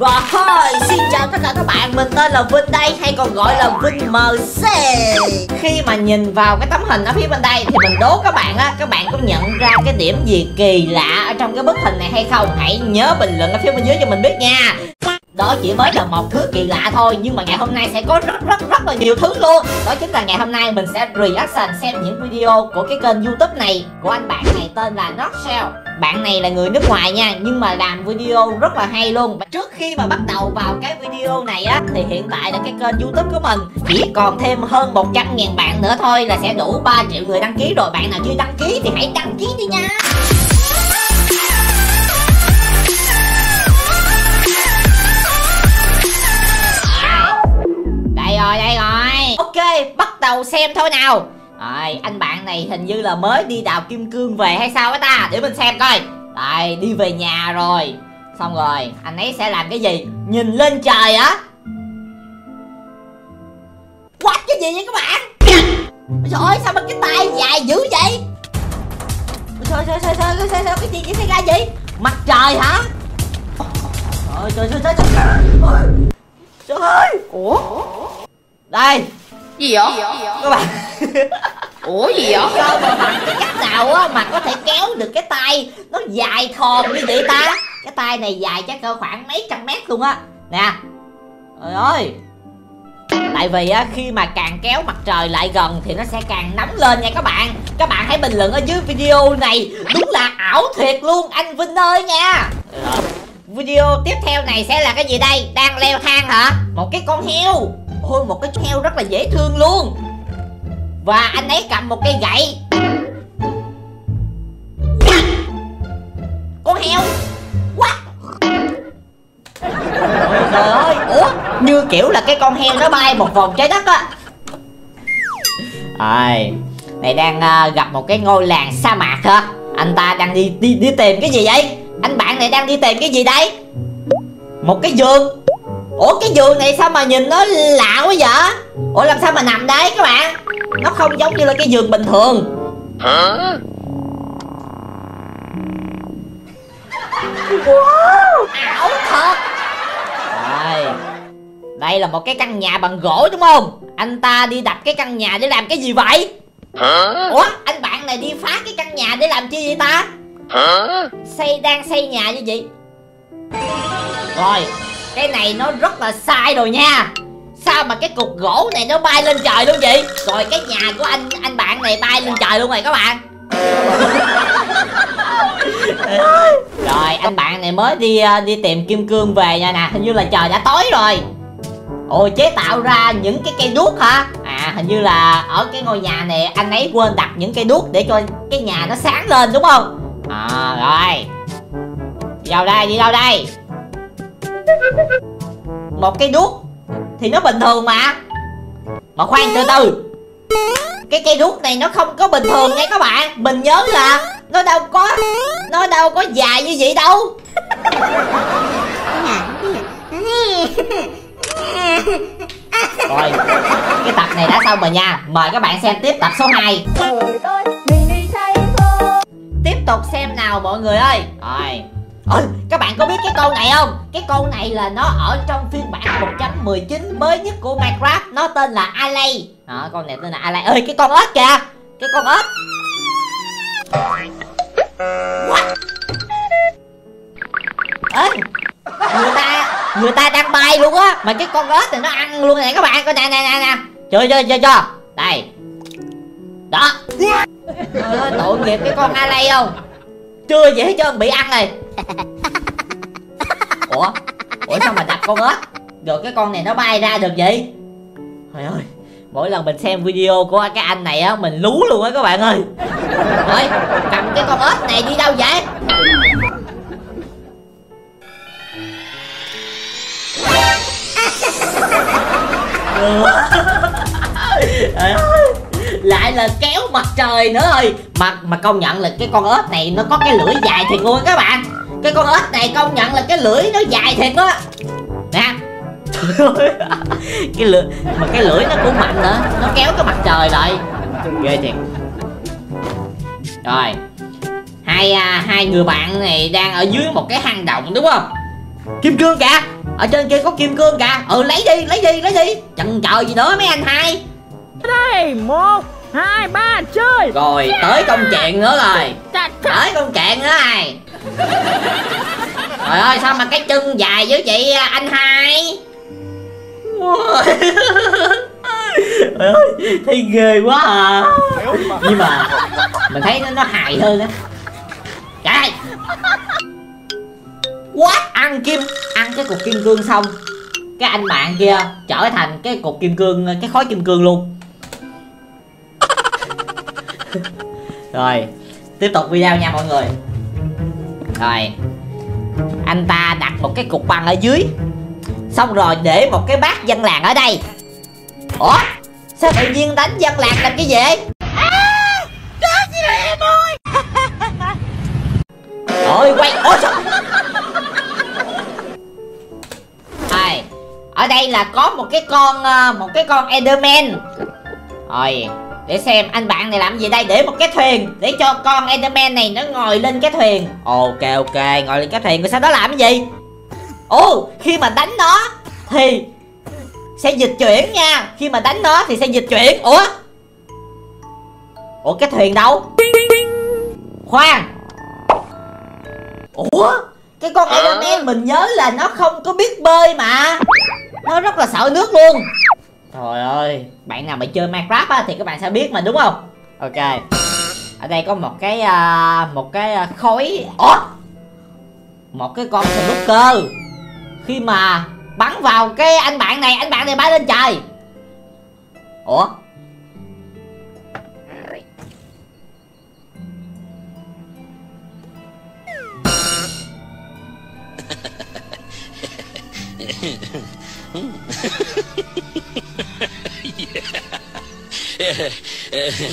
Và thôi xin chào tất cả các bạn, mình tên là Vinh đây hay còn gọi là Vinh MC Khi mà nhìn vào cái tấm hình ở phía bên đây thì mình đố các bạn á, các bạn có nhận ra cái điểm gì kỳ lạ ở trong cái bức hình này hay không? Hãy nhớ bình luận ở phía bên dưới cho mình biết nha. Đó chỉ mới là một thứ kỳ lạ thôi nhưng mà ngày hôm nay sẽ có rất rất rất là nhiều thứ luôn. Đó chính là ngày hôm nay mình sẽ reaction xem những video của cái kênh youtube này của anh bạn này tên là Noxel bạn này là người nước ngoài nha, nhưng mà làm video rất là hay luôn. Trước khi mà bắt đầu vào cái video này á, thì hiện tại là cái kênh youtube của mình chỉ còn thêm hơn 100 ngàn bạn nữa thôi là sẽ đủ 3 triệu người đăng ký rồi. Bạn nào chưa đăng ký thì hãy đăng ký đi nha. Đây rồi đây rồi. Ok, bắt đầu xem thôi nào rồi, anh bạn này hình như là mới đi đào kim cương về hay sao á ta? Để mình xem coi. Đây, đi về nhà rồi. Xong rồi, anh ấy sẽ làm cái gì? Nhìn lên trời á What cái gì vậy các bạn? Trời ơi, sao mà cái tay dài dữ vậy? Trời trời trời trời trời trời, cái gì vậy? Xảy ra vậy? Mặt trời hả? Trời trời trời trời trời. Trời ơi. Ủa? Đây gì vậy? Các bạn. Ủa gì vậy? Sao mà bằng cái cách nào á mà có thể kéo được cái tay nó dài thòn như vậy ta? Cái tay này dài chắc khoảng mấy trăm mét luôn á. Nè. Trời ơi. Tại vì á khi mà càng kéo mặt trời lại gần thì nó sẽ càng nóng lên nha các bạn. Các bạn hãy bình luận ở dưới video này. Đúng là ảo thiệt luôn anh vinh ơi nha. Video tiếp theo này sẽ là cái gì đây? Đang leo thang hả? Một cái con heo ôi một cái heo rất là dễ thương luôn. Và anh ấy cầm một cây gậy. Con heo. Quá. Trời ơi ủa như kiểu là cái con heo nó bay một vòng trái đất á. Ai này đang uh, gặp một cái ngôi làng sa mạc hả? Anh ta đang đi đi đi tìm cái gì vậy? Anh bạn này đang đi tìm cái gì đây? Một cái giường ủa cái giường này sao mà nhìn nó lạ quá vậy? Ủa làm sao mà nằm đấy các bạn? Nó không giống như là cái giường bình thường. Wow ảo thật. Rồi. đây là một cái căn nhà bằng gỗ đúng không? Anh ta đi đập cái căn nhà để làm cái gì vậy? Ủa anh bạn này đi phá cái căn nhà để làm chi vậy ta? Xây đang xây nhà như vậy. Rồi cái này nó rất là sai rồi nha. Sao mà cái cục gỗ này nó bay lên trời luôn vậy? Rồi cái nhà của anh anh bạn này bay lên trời luôn rồi các bạn. Rồi anh bạn này mới đi ờ, đi tìm kim cương về nha nè. Hình như là trời đã tối rồi. Ồ chế tạo ra những cái cây đuốc hả? À hình như là ở cái ngôi nhà này anh ấy quên đặt những cây đuốc để cho cái nhà nó sáng lên đúng không? À rồi. Đi đâu đây? Đi đâu đây một cây đuốc thì nó bình thường mà. Mà khoan từ từ. Cái cây đuốc này nó không có bình thường nha các bạn. Mình nhớ là nó đâu có nó đâu có dài như vậy đâu. Rồi cái tập này đã xong rồi nha. Mời các bạn xem tiếp tập số 2 tiếp tục xem nào mọi người ơi. Rồi Ôi, các bạn có biết cái con này không? Cái con này là nó ở trong phiên bản 1.19 mới nhất của Minecraft. Nó tên là Alay. Đó, con này tên là Alay. Ơi cái con ếch kìa. Cái con ếch. What? Ê, người ta người ta đang bay luôn á. Mà cái con ếch này nó ăn luôn này các bạn. Coi nè nè nè nè. Chưa chưa chưa chưa đây. Đó. Trời ơi, tội nghiệp cái con Alay không? Chưa gì hết trơn bị ăn rồi ủa? Ủa sao mà đặt con ếch? Rồi cái con này nó bay ra được vậy? Trời ơi, mỗi lần mình xem video của cái anh này á, mình lú luôn á các bạn ơi. Rồi cầm cái con ếch này đi đâu vậy? Lại là kéo mặt trời nữa ơi mà mà công nhận là cái con ếch này nó có cái lưỡi dài thiệt luôn các bạn cái con ếch này công nhận là cái lưỡi nó dài thiệt á. Nè. Trời ơi, cái lưỡi mà cái lưỡi nó cũng mạnh nữa. Nó kéo cái mặt trời lại. Ghê thiệt. Rồi. Hai à, hai người bạn này đang ở dưới một cái hang động đúng không? Kim cương kìa. Ở trên kia có kim cương kìa. Ừ lấy đi lấy đi lấy đi. Chần chờ gì nữa mấy anh hai. Đây một hai ba chơi. Rồi tới công chuyện nữa rồi. Tới công chuyện nữa này trời ơi sao mà cái chân dài với chị anh hai? Trời ơi, thấy ghê quá à. Nhưng mà mình thấy nó, nó hài hơn á. Trời what? Ăn kim ăn cái cục kim cương xong cái anh bạn kia trở thành cái cục kim cương cái khối kim cương luôn. Rồi tiếp tục video nha mọi người rồi anh ta đặt một cái cục băng ở dưới. Xong rồi để một cái bát dân làng ở đây. Ủa sao tự nhiên đánh dân làng làm cái gì? Ôi quay ôi sao Rồi, ở đây là có một cái con ờ, một cái con Enderman. Rồi để xem anh bạn này làm gì đây. Để một cái thuyền. Để cho con Enderman này nó ngồi lên cái thuyền. Ok ok. Ngồi lên cái thuyền rồi sau đó làm cái gì? Ồ khi mà đánh nó thì sẽ dịch chuyển nha. Khi mà đánh nó thì sẽ dịch chuyển. Ủa? Ủa cái thuyền đâu? Khoan. Ủa? Cái con Enderman mình nhớ là nó không có biết bơi mà. Nó rất là sợ nước luôn trời ơi bạn nào mà chơi minecraft á thì các bạn sẽ biết mà đúng không? Ok. Ở đây có một cái uh, một cái à, khối. Ủa? Một cái con snooker. Khi mà bắn vào cái anh bạn này anh bạn này bay lên trời. Ủa?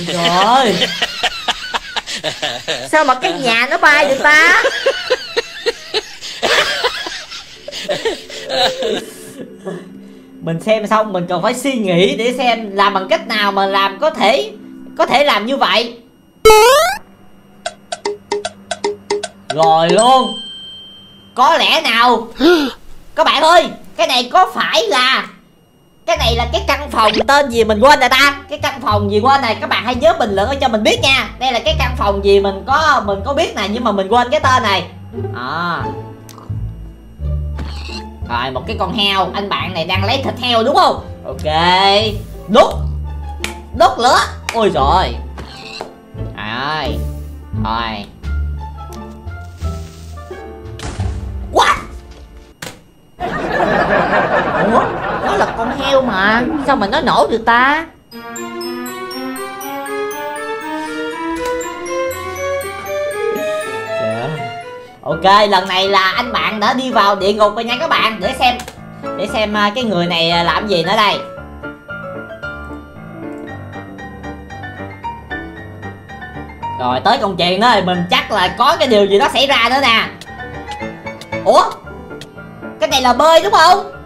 Trời ơi Sao mà cái nhà nó bay được ta? Mình xem xong mình cần phải suy nghĩ để xem làm bằng cách nào mà làm có thể Có thể làm như vậy. Rồi luôn. Có lẽ nào? Các bạn ơi Cái này có phải là cái này là cái căn phòng tên gì mình quên rồi ta. Cái căn phòng gì quên này, các bạn hãy nhớ bình luận cho mình biết nha. Đây là cái căn phòng gì mình có mình có biết này, nhưng mà mình quên cái tên này. À. rồi, một cái con heo. Anh bạn này đang lấy thịt heo đúng không? Ok. Đốt. Đốt lửa. Ôi rồi rồi rồi. What? Ủa? Là con heo mà. Sao mà nó nổ được ta? Ok, lần này là anh bạn đã đi vào địa ngục rồi nha các bạn. Để xem để xem à, cái người này à, làm gì nữa đây. Rồi, tới công chuyện đó thì mình chắc là có cái điều gì đó xảy ra nữa nè. Ủa? Cái này là bơi đúng không?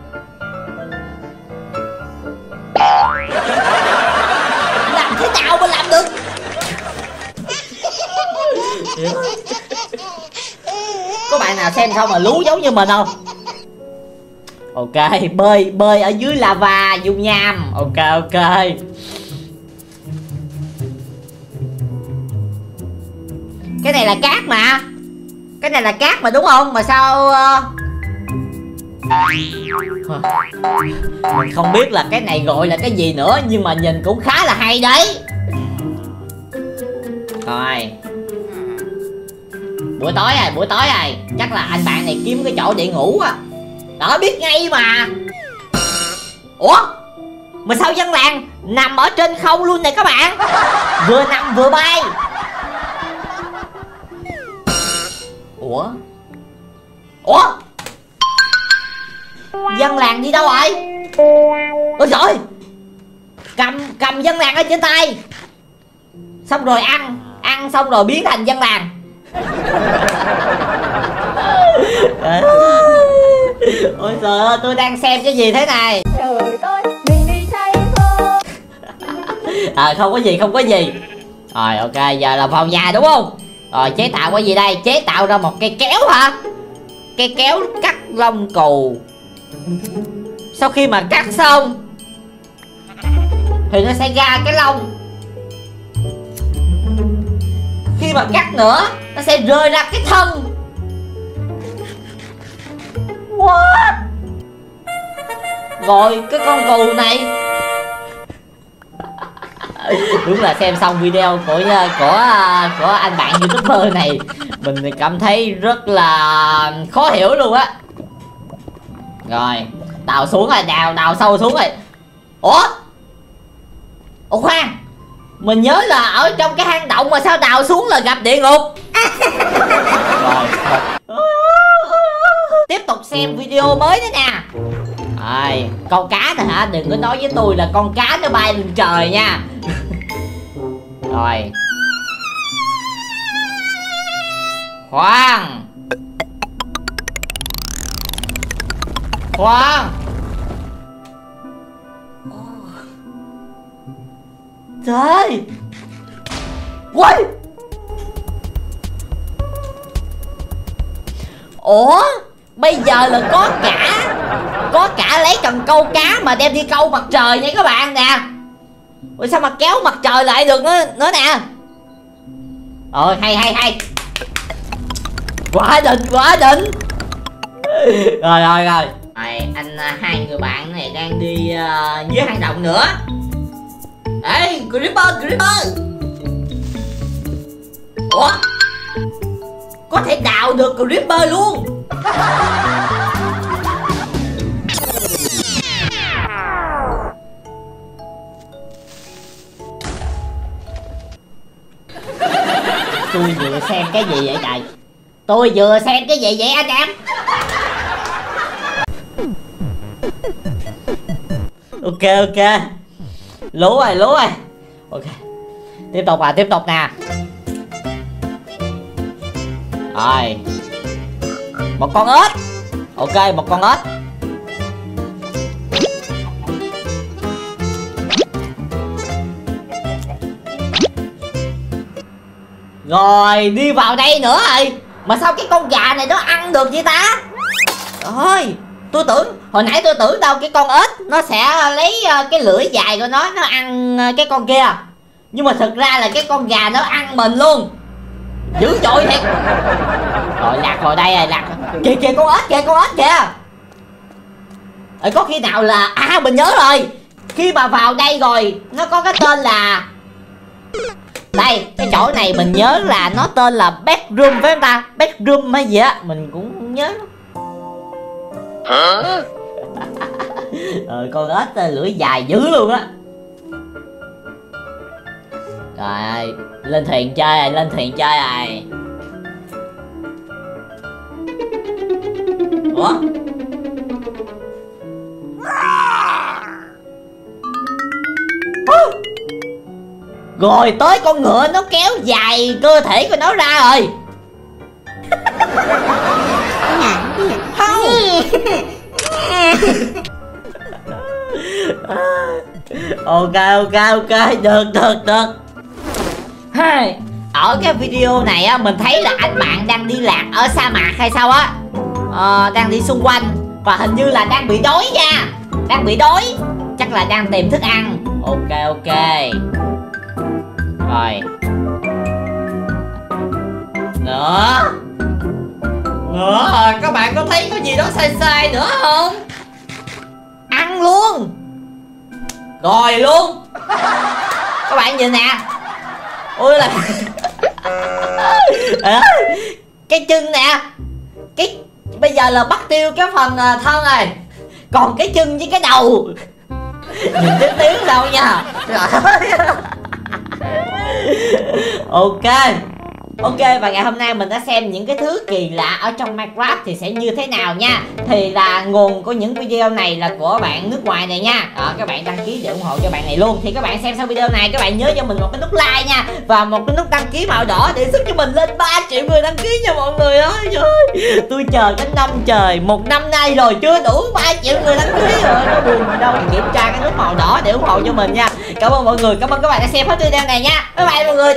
Có bạn nào xem xong mà lú giống như mình không? Ok, bơi bơi ở dưới lava dung nham. Ok ok. Cái này là cát mà. Cái này là cát mà đúng không? Mà sao ờ, mình không biết là cái này gọi là cái gì nữa, nhưng mà nhìn cũng khá là hay đấy. Rồi buổi tối rồi, buổi tối rồi. Chắc là anh bạn này kiếm cái chỗ để ngủ á. Đó, biết ngay mà. Ủa? Mà sao dân làng nằm ở trên không luôn này các bạn? Vừa nằm vừa bay. Ủa? Ủa? Dân làng đi đâu rồi ôi rồi cầm cầm dân làng ở trên tay. Xong rồi ăn ăn xong rồi biến thành dân làng ôi trời ơi tôi đang xem cái gì thế này? Trời ơi mình đi say thôi à không có gì không có gì. Rồi ok giờ là vào nhà đúng không? Rồi chế tạo cái gì đây? Chế tạo ra một cây kéo hả? Cây kéo cắt lông cừu sau khi mà cắt xong thì nó sẽ ra cái lông khi mà cắt nữa, nó sẽ rơi ra cái thân. What? Rồi, cái con cừu này. Đúng là xem xong video của ờ, của ờ, của anh bạn youtuber này, mình thì cảm thấy rất là khó hiểu luôn á. Rồi, đào xuống rồi, đào đào sâu xuống rồi. Ủa? Ủa khoan mình nhớ là ở trong cái hang động mà sao đào xuống là gặp địa ngục? Rồi tiếp tục xem video mới nữa nè. Rồi con cá này hả? Đừng có nói với tôi là con cá nó bay lên trời nha. Rồi. Khoan. Khoan. Trời! Quay ủa? Bây giờ là có cả có cả lấy cần câu cá mà đem đi câu mặt trời nha các bạn nè. Ủa sao mà kéo mặt trời lại được nữa, nữa nè? Ờ hay hay hay. Quá đỉnh quá đỉnh. Rồi rồi rồi. Rồi anh à, hai người bạn này đang đi ờ, uh, dưới hang động nữa ê creeper creeper ủa? Có thể đào được creeper luôn. Tôi vừa xem cái gì vậy trời? Tôi vừa xem cái gì vậy anh em? Ok ok lố rồi lố rồi ok, tiếp tục à tiếp tục nè. Rồi. Một con ếch. Ok, một con ếch. Rồi, đi vào đây nữa rồi. Mà sao cái con gà này nó ăn được vậy ta? Rồi tôi tưởng hồi nãy tôi tưởng đâu cái con ếch nó sẽ lấy ờ, cái lưỡi dài của nó nó ăn ờ, cái con kia. Nhưng mà thực ra là cái con gà nó ăn mình luôn. Dữ dội thiệt. Rồi lạc rồi đây rồi lạc. Kìa kìa con ếch kìa con ếch kìa. Ê, có khi nào là à mình nhớ rồi. Khi mà vào đây rồi nó có cái tên là đây cái chỗ này mình nhớ là nó tên là bedroom phải không ta? Bedroom hay gì á mình cũng nhớ hả? Ờ con ếch lưỡi dài dữ luôn á. Rồi lên thuyền chơi rồi lên thuyền chơi rồi ủa? Rồi tới con ngựa nó kéo dài cơ thể của nó ra rồi. Không ok ok ok được được được. Hey, ở cái video này á mình thấy là anh bạn đang đi lạc ở sa mạc hay sao á? Ờ, đang đi xung quanh. Và hình như là đang bị đói nha. Đang bị đói. Chắc là đang tìm thức ăn. Ok ok. Rồi. Nữa. Nữa các bạn có thấy có gì đó sai sai nữa không? Ăn luôn rồi luôn. Các bạn nhìn nè. Ôi là à, cái chân nè. Cái bây giờ là bắt tiêu cái phần à, thân rồi. Còn cái chân với cái đầu. Nhìn tiếng tiếng đâu nha. Ok. Ok và ngày hôm nay mình đã xem những cái thứ kỳ lạ ở trong Minecraft thì sẽ như thế nào nha. Thì là nguồn của những video này là của bạn nước ngoài này nha. Đó, Các bạn đăng ký để ủng hộ cho bạn này luôn. Thì các bạn xem xong video này các bạn nhớ cho mình một cái nút like nha. Và một cái nút đăng ký màu đỏ để giúp cho mình lên 3 triệu người đăng ký nha mọi người ơi. Trời Tôi chờ cái năm trời một năm nay rồi chưa đủ 3 triệu người đăng ký rồi. Nó buồn gì đâu. Kiểm tra cái nút màu đỏ để ủng hộ cho mình nha. Cảm ơn mọi người, cảm ơn các bạn đã xem hết video này nha. Bye bye mọi người.